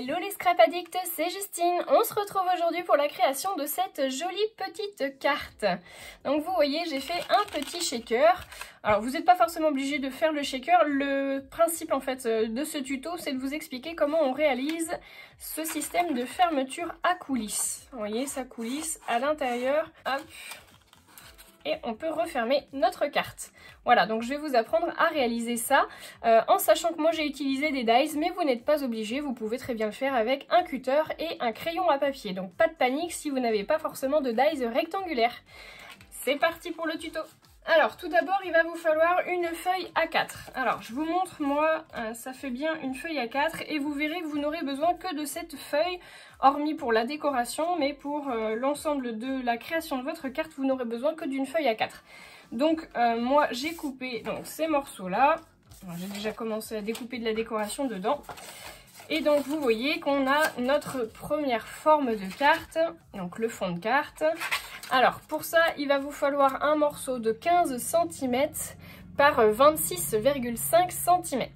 Hello les scrap addicts, c'est Justine. On se retrouve aujourd'hui pour la création de cette jolie petite carte. Donc vous voyez, j'ai fait un petit shaker. Alors vous n'êtes pas forcément obligé de faire le shaker. Le principe en fait euh, de ce tuto, c'est de vous expliquer comment on réalise ce système de fermeture à coulisses. Vous voyez, ça coulisse à l'intérieur. Et on peut refermer notre carte. Voilà, donc je vais vous apprendre à réaliser ça euh, en sachant que moi j'ai utilisé des dies, mais vous n'êtes pas obligé, vous pouvez très bien le faire avec un cutter et un crayon à papier. Donc pas de panique si vous n'avez pas forcément de dies rectangulaires. C'est parti pour le tuto alors, tout d'abord, il va vous falloir une feuille A4. Alors, je vous montre, moi, euh, ça fait bien une feuille A4 et vous verrez que vous n'aurez besoin que de cette feuille, hormis pour la décoration, mais pour euh, l'ensemble de la création de votre carte, vous n'aurez besoin que d'une feuille A4. Donc, euh, moi, j'ai coupé ces morceaux-là. J'ai déjà commencé à découper de la décoration dedans. Et donc, vous voyez qu'on a notre première forme de carte, donc le fond de carte. Alors, pour ça, il va vous falloir un morceau de 15 cm par 26,5 cm.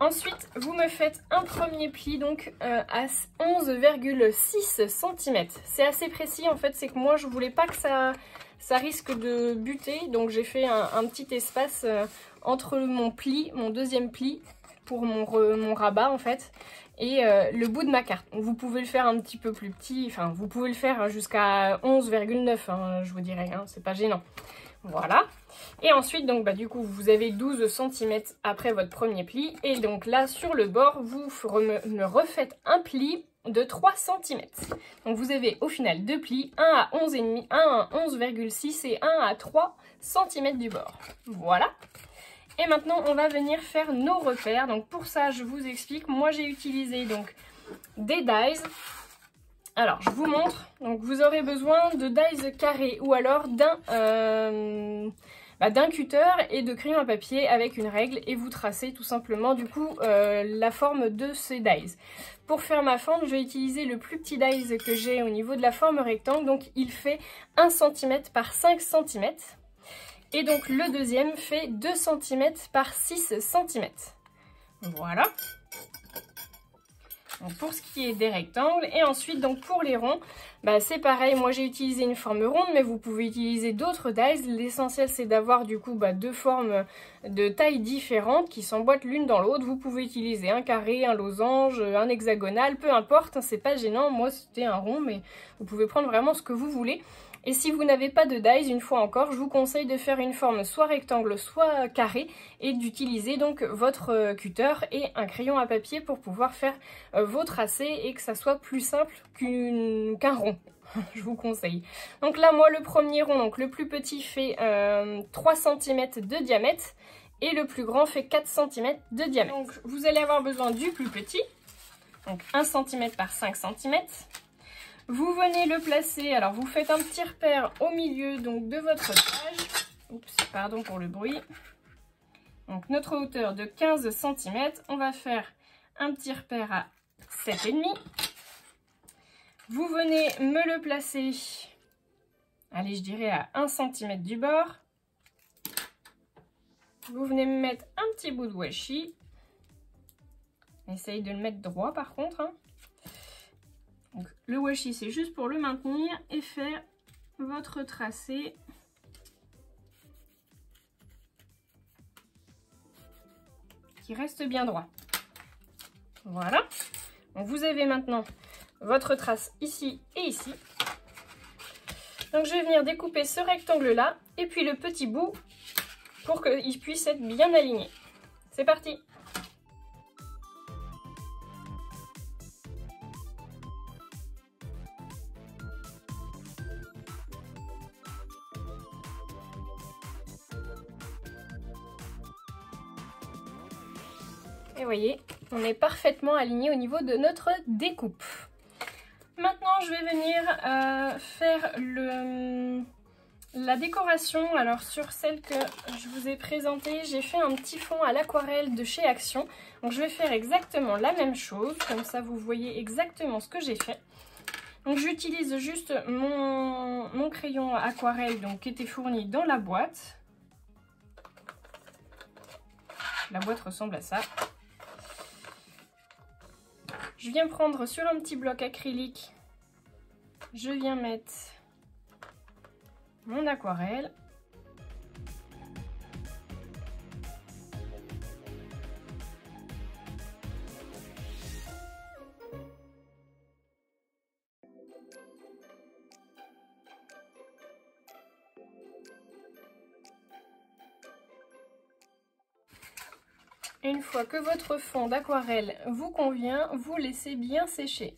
Ensuite, vous me faites un premier pli donc euh, à 11,6 cm. C'est assez précis en fait, c'est que moi je voulais pas que ça, ça risque de buter. Donc j'ai fait un, petit espace euh, entre mon pli, mon deuxième pli pour mon, rabat en fait et euh, le bout de ma carte. Vous pouvez le faire un petit peu plus petit, enfin vous pouvez le faire jusqu'à 11,9 hein, je vous dirais, hein, c'est pas gênant. Voilà. Et ensuite, donc bah, du coup, vous avez 12 cm après votre premier pli. Et donc là, sur le bord, vous me refaites un pli de 3 cm. Donc vous avez au final deux plis, un à 11,5, un à 11,6 et un à 3 cm du bord. Voilà. Et maintenant, on va venir faire nos repères. Donc pour ça, je vous explique. Moi, j'ai utilisé donc des dies. Alors, je vous montre. Donc vous aurez besoin de dies carrés ou alors d'un... Euh, bah, d'un cutter et de crayon à papier avec une règle et vous tracez tout simplement du coup euh, la forme de ces dies. Pour faire ma forme, je vais utiliser le plus petit dies que j'ai au niveau de la forme rectangle, donc il fait 1 cm par 5 cm. Et donc le deuxième fait 2 cm par 6 cm. Voilà. Pour ce qui est des rectangles. Et ensuite, donc pour les ronds, bah, c'est pareil. Moi, j'ai utilisé une forme ronde, mais vous pouvez utiliser d'autres dies. L'essentiel, c'est d'avoir du coup bah, deux formes de taille différentes qui s'emboîtent l'une dans l'autre. Vous pouvez utiliser un carré, un losange, un hexagonal, peu importe. Hein, c'est pas gênant. Moi, c'était un rond, mais vous pouvez prendre vraiment ce que vous voulez. Et si vous n'avez pas de dies, une fois encore, je vous conseille de faire une forme soit rectangle, soit carré et d'utiliser donc votre euh, cutter et un crayon à papier pour pouvoir faire euh, vos tracés et que ça soit plus simple qu'un rond. je vous conseille. Donc là, moi, le premier rond, donc le plus petit fait 3 euh, cm de diamètre et le plus grand fait 4 cm de diamètre. Donc vous allez avoir besoin du plus petit, donc 1 cm par 5 cm. Vous venez le placer, alors vous faites un petit repère au milieu donc de votre page. Oups, pardon pour le bruit. Donc notre hauteur de 15 cm, on va faire un petit repère à 7,5. Vous venez me le placer, allez je dirais à 1 cm du bord. Vous venez me mettre un petit bout de washi. Essaye de le mettre droit par contre. Hein. Donc, le washi, c'est juste pour le maintenir et faire votre tracé. Qui reste bien droit. Voilà. Vous avez maintenant votre trace ici et ici. Donc, je vais venir découper ce rectangle-là et puis le petit bout pour qu'il puisse être bien aligné. C'est parti voyez, on est parfaitement aligné au niveau de notre découpe. Maintenant, je vais venir euh, faire la décoration. Alors, sur celle que je vous ai présentée, j'ai fait un petit fond à l'aquarelle de chez Action. Donc, je vais faire exactement la même chose. Comme ça, vous voyez exactement ce que j'ai fait. Donc, j'utilise juste mon, mon, crayon aquarelle donc, qui était fourni dans la boîte. La boîte ressemble à ça. Je viens prendre sur un petit bloc acrylique, je viens mettre mon aquarelle. Que votre fond d'aquarelle vous convient, vous laissez bien sécher.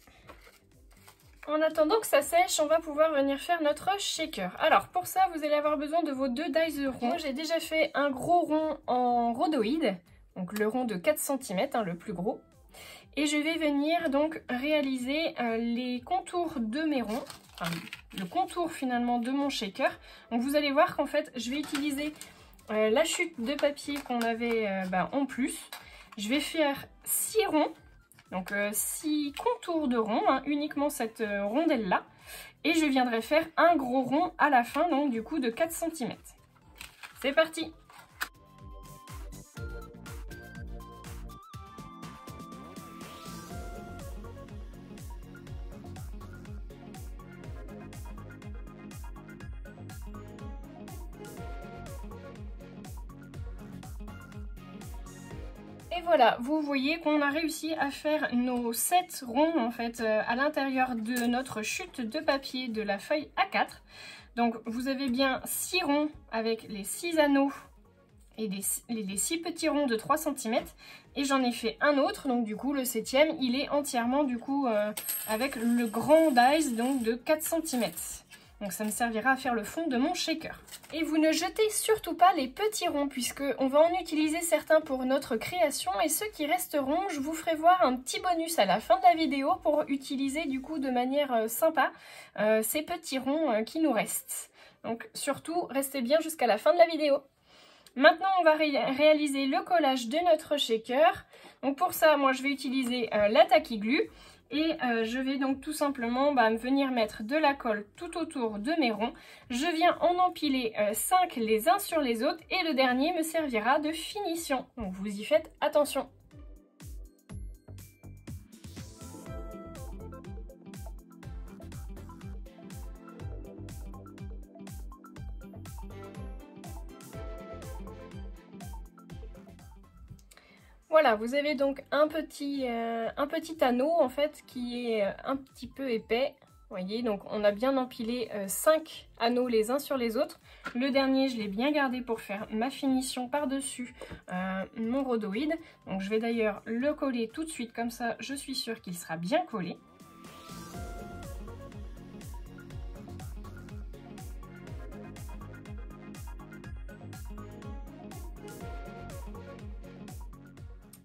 En attendant que ça sèche, on va pouvoir venir faire notre shaker. Alors pour ça, vous allez avoir besoin de vos deux dies ronds. J'ai déjà fait un gros rond en rhodoïde, donc le rond de 4 cm, hein, le plus gros. Et je vais venir donc réaliser euh, les contours de mes ronds, enfin, le contour finalement de mon shaker. Donc vous allez voir qu'en fait, je vais utiliser euh, la chute de papier qu'on avait euh, bah, en plus. Je vais faire 6 ronds, donc 6 euh, contours de rond, hein, uniquement cette rondelle-là. Et je viendrai faire un gros rond à la fin, donc du coup de 4 cm. C'est parti voilà, vous voyez qu'on a réussi à faire nos 7 ronds en fait euh, à l'intérieur de notre chute de papier de la feuille A4. Donc vous avez bien 6 ronds avec les 6 anneaux et les, 6 petits ronds de 3 cm. Et j'en ai fait un autre, donc du coup le septième, il est entièrement du coup euh, avec le grand dice donc de 4 cm. Donc ça me servira à faire le fond de mon shaker. Et vous ne jetez surtout pas les petits ronds puisque on va en utiliser certains pour notre création et ceux qui resteront, je vous ferai voir un petit bonus à la fin de la vidéo pour utiliser du coup de manière euh, sympa euh, ces petits ronds euh, qui nous restent. Donc surtout, restez bien jusqu'à la fin de la vidéo. Maintenant, on va réaliser le collage de notre shaker. Donc pour ça, moi je vais utiliser la Tacky Glue. Et euh, je vais donc tout simplement bah, venir mettre de la colle tout autour de mes ronds. Je viens en empiler 5 euh, les uns sur les autres et le dernier me servira de finition. Donc vous y faites attention. Voilà, vous avez donc un petit, euh, un petit anneau en fait qui est euh, un petit peu épais. Vous voyez, donc on a bien empilé 5 euh, anneaux les uns sur les autres. Le dernier, je l'ai bien gardé pour faire ma finition par-dessus mon rhodoïde. Donc je vais d'ailleurs le coller tout de suite, comme ça je suis sûre qu'il sera bien collé.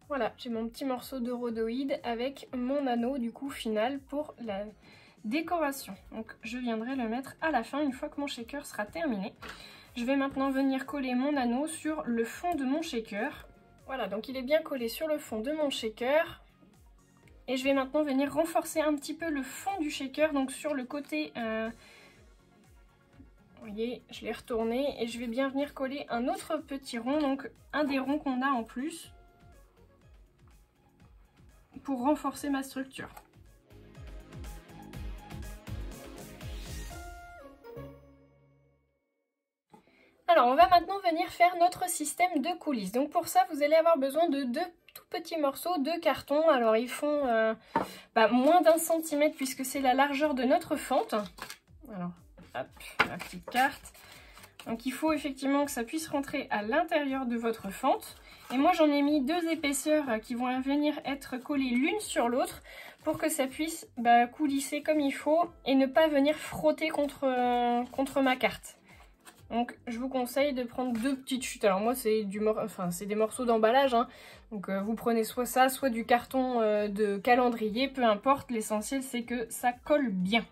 Voilà, j'ai mon petit morceau de rhodoïde avec mon anneau du coup final pour la décoration. Donc je viendrai le mettre à la fin une fois que mon shaker sera terminé. Je vais maintenant venir coller mon anneau sur le fond de mon shaker. Voilà, donc il est bien collé sur le fond de mon shaker. Et je vais maintenant venir renforcer un petit peu le fond du shaker, donc sur le côté... Euh, vous voyez, je l'ai retourné et je vais bien venir coller un autre petit rond, donc un des ronds qu'on a en plus pour renforcer ma structure. Alors, on va maintenant venir faire notre système de coulisses. Donc pour ça, vous allez avoir besoin de deux tout petits morceaux de carton. Alors ils font euh, bah, moins d'un centimètre puisque c'est la largeur de notre fente. Alors, hop, la petite carte. Donc il faut effectivement que ça puisse rentrer à l'intérieur de votre fente. Et moi j'en ai mis deux épaisseurs qui vont venir être collées l'une sur l'autre pour que ça puisse bah, coulisser comme il faut et ne pas venir frotter contre, contre ma carte. Donc je vous conseille de prendre deux petites chutes. Alors moi c'est des morceaux d'emballage. Hein. Donc euh, vous prenez soit ça, soit du carton euh, de calendrier, peu importe. L'essentiel c'est que ça colle bien.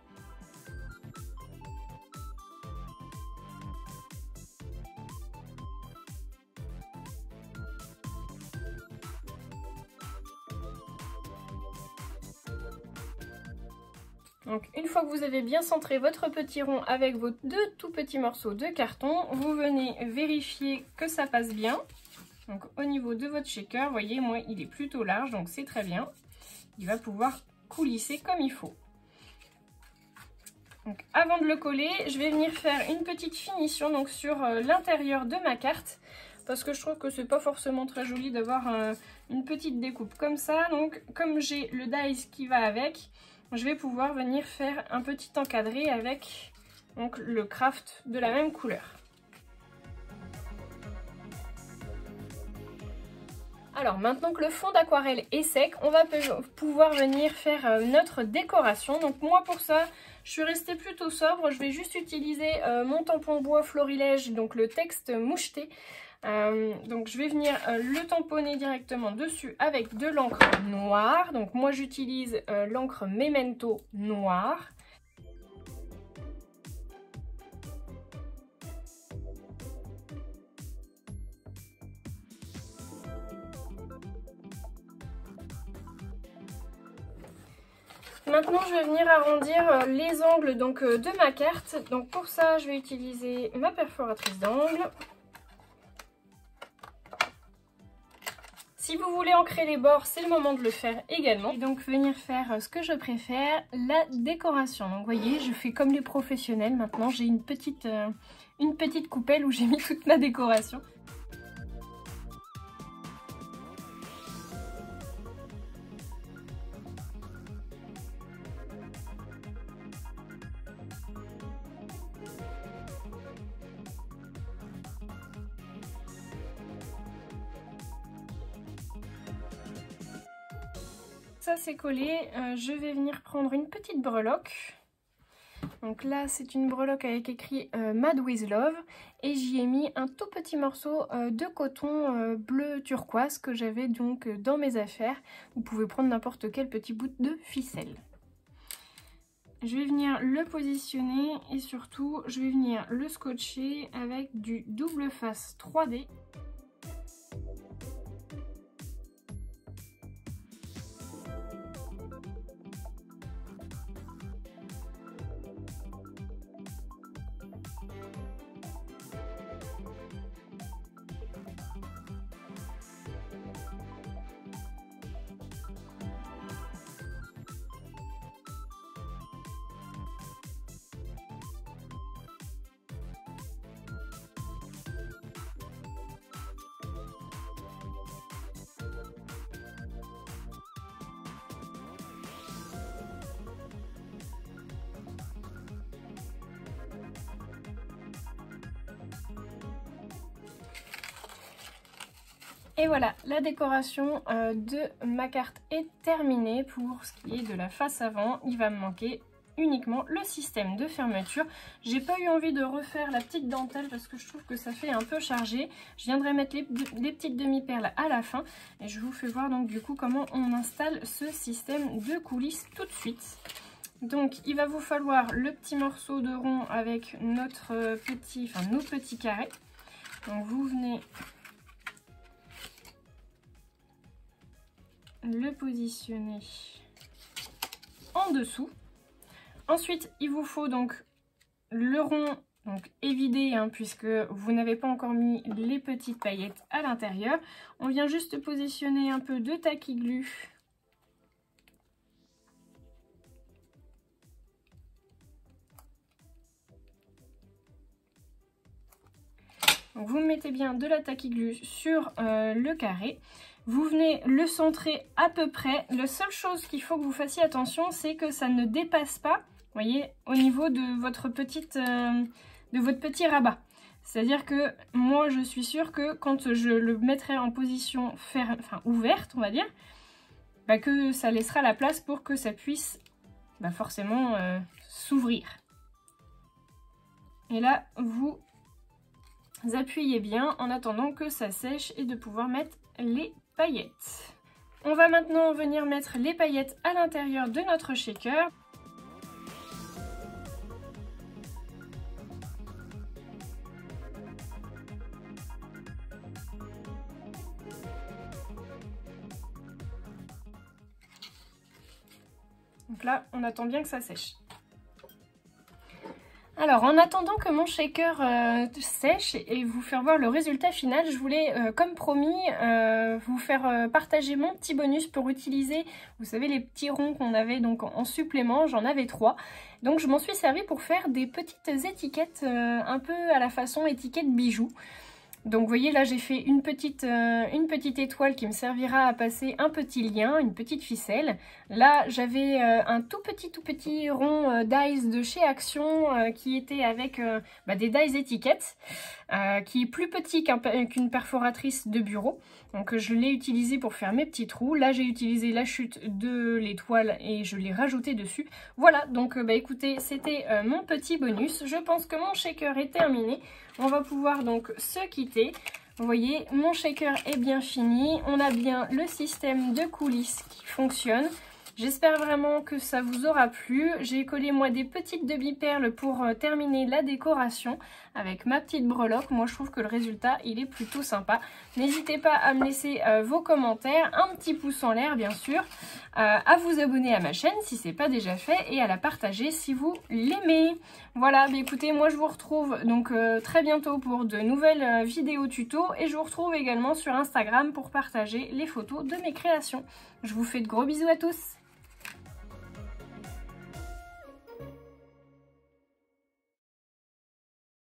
Donc une fois que vous avez bien centré votre petit rond avec vos deux tout petits morceaux de carton, vous venez vérifier que ça passe bien. Donc au niveau de votre shaker, vous voyez, moi il est plutôt large, donc c'est très bien. il va pouvoir coulisser comme il faut. Donc avant de le coller, je vais venir faire une petite finition donc sur euh, l'intérieur de ma carte parce que je trouve que c'est pas forcément très joli d'avoir euh, une petite découpe comme ça. Donc comme j'ai le dice qui va avec, je vais pouvoir venir faire un petit encadré avec le craft de la même couleur. Alors maintenant que le fond d'aquarelle est sec, on va pouvoir venir faire euh, notre décoration. Donc moi pour ça, je suis restée plutôt sobre. Je vais juste utiliser euh, mon tampon bois florilège, donc le texte moucheté. Euh, donc je vais venir le tamponner directement dessus avec de l'encre noire. Donc moi j'utilise l'encre Memento noire. Maintenant, je vais venir arrondir euh, les angles donc, euh, de ma carte. Donc pour ça, je vais utiliser ma perforatrice d'angle. Si vous voulez ancrer les bords, c'est le moment de le faire également. Et donc venir faire euh, ce que je préfère, la décoration. Donc vous voyez, je fais comme les professionnels maintenant. J'ai une petite, une petite coupelle où j'ai mis toute ma décoration. Ça c'est collé, euh, je vais venir prendre une petite breloque. Donc là c'est une breloque avec écrit euh, Mad with Love et j'y ai mis un tout petit morceau euh, de coton bleu turquoise que j'avais donc dans mes affaires. Vous pouvez prendre n'importe quel petit bout de ficelle. Je vais venir le positionner et surtout je vais venir le scotcher avec du double face 3D Et voilà, la décoration euh, de ma carte est terminée pour ce qui est de la face avant. Il va me manquer uniquement le système de fermeture. J'ai pas eu envie de refaire la petite dentelle parce que je trouve que ça fait un peu chargé. Je viendrai mettre les, petites demi-perles à la fin et je vous fais voir donc du coup comment on installe ce système de coulisses tout de suite. Donc il va vous falloir le petit morceau de rond avec notre petit, enfin nos petits carrés. Donc vous venez le positionner en dessous. Ensuite, il vous faut donc le rond donc évidé hein, puisque vous n'avez pas encore mis les petites paillettes à l'intérieur. On vient juste positionner un peu de taquiglu vous mettez bien de la taquiglu sur euh, le carré. Vous venez le centrer à peu près. La seule chose qu'il faut que vous fassiez attention, c'est que ça ne dépasse pas, voyez, au niveau de votre, petite, euh, de votre petit rabat. C'est-à-dire que moi, je suis sûre que quand je le mettrai en position enfin, ouverte, on va dire, bah, que ça laissera la place pour que ça puisse bah, forcément euh, s'ouvrir. Et là, vous appuyez bien en attendant que ça sèche et de pouvoir mettre les paillettes. On va maintenant venir mettre les paillettes à l'intérieur de notre shaker. Donc là, on attend bien que ça sèche. Alors, en attendant que mon shaker euh, sèche et vous faire voir le résultat final, je voulais, euh, comme promis, euh, vous faire partager mon petit bonus pour utiliser, vous savez, les petits ronds qu'on avait donc en supplément. J'en avais trois. Donc, je m'en suis servi pour faire des petites étiquettes un peu à la façon étiquette bijoux. Donc vous voyez là j'ai fait une petite, euh, une petite étoile qui me servira à passer un petit lien, une petite ficelle. Là j'avais euh, un tout petit tout petit rond euh, dies de chez Action qui était avec bah, des dies étiquettes qui est plus petit qu'une perforatrice de bureau. Donc je l'ai utilisé pour faire mes petits trous. Là j'ai utilisé la chute de l'étoile et je l'ai rajouté dessus. Voilà donc bah écoutez c'était mon petit bonus. Je pense que mon shaker est terminé. On va pouvoir donc se quitter. Vous voyez, mon shaker est bien fini. On a bien le système de coulisses qui fonctionne. J'espère vraiment que ça vous aura plu. J'ai collé moi des petites demi-perles pour euh, terminer la décoration avec ma petite breloque. Moi je trouve que le résultat il est plutôt sympa. N'hésitez pas à me laisser euh, vos commentaires, un petit pouce en l'air bien sûr, euh, à vous abonner à ma chaîne si ce n'est pas déjà fait et à la partager si vous l'aimez. Voilà, bah écoutez, moi je vous retrouve donc très bientôt pour de nouvelles vidéos tuto et je vous retrouve également sur Instagram pour partager les photos de mes créations. Je vous fais de gros bisous à tous